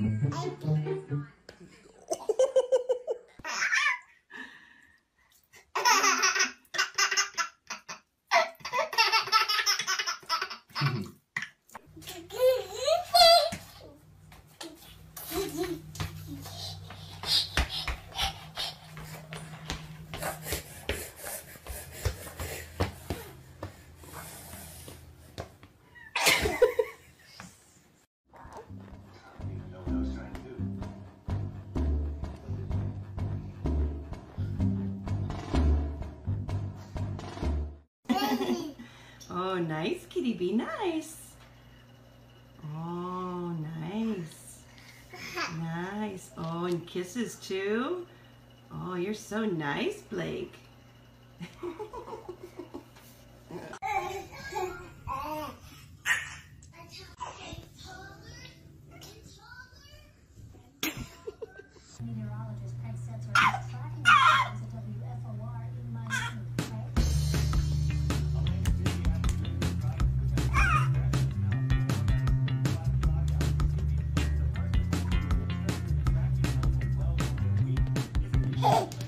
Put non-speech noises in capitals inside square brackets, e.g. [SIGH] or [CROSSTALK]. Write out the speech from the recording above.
even Oh, nice, kitty. Be nice. Oh, nice. Nice. Oh, and kisses too. Oh, you're so nice, Blake. [LAUGHS] Oh!